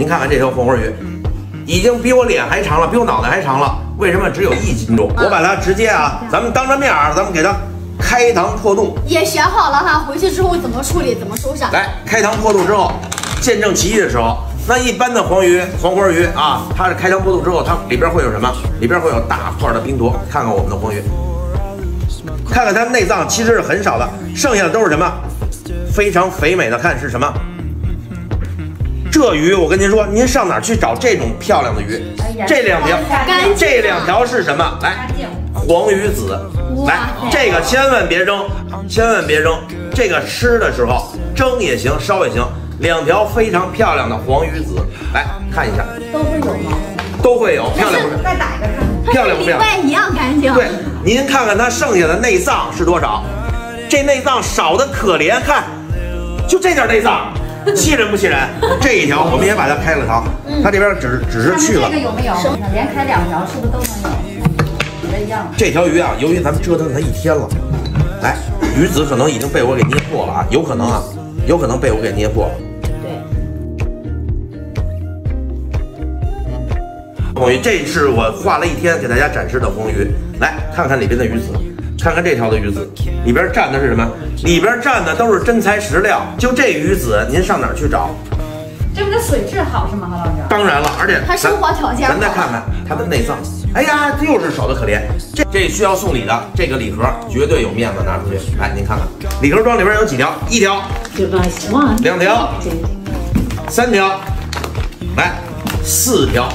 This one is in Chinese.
您看看这条黄花鱼，已经比我脸还长了，比我脑袋还长了。为什么只有一斤重？我把它直接啊，咱们当着面儿，咱们给它开膛破肚。也选好了哈，回去之后怎么处理，怎么收拾。来，开膛破肚之后，见证奇迹的时候，那一般的黄鱼、黄花鱼啊，它是开膛破肚之后，它里边会有什么？里边会有大块的冰坨。看看我们的黄鱼，看看它内脏其实是很少的，剩下的都是什么？非常肥美的，看是什么？这鱼，我跟您说，您上哪儿去找这种漂亮的鱼？这两条，这两条是什么？来，黄鱼子。来，这个千万别扔，千万别扔。这个吃的时候蒸也行，烧也行。两条非常漂亮的黄鱼子，来看一下，都会有吗？都会有，漂亮不？再打一个看。漂亮不漂亮？外一样干净。对，您看看它剩下的内脏是多少？这内脏少的可怜，看，就这点内脏。气人不气人？这一条我们也把它开了膛，它这边只只是去了。这个有没有？连开两条是不是都能有？一样。这条鱼啊，由于咱们折腾它一天了，来，鱼籽可能已经被我给捏破了啊，有可能啊，有可能被我给捏破了。对。红鱼，这是我画了一天给大家展示的红鱼，来看看里边的鱼籽。看看这条的鱼子，里边蘸的是什么？里边蘸的都是真材实料。就这鱼子，您上哪儿去找？这不是水质好是吗，何老师？当然了，而且它生活条件咱再看看它的内脏。哎呀，这又是少的可怜。这这需要送礼的，这个礼盒绝对有面子拿出去。来，您看看，礼盒装里边有几条？一条，两条，三条，来，四条。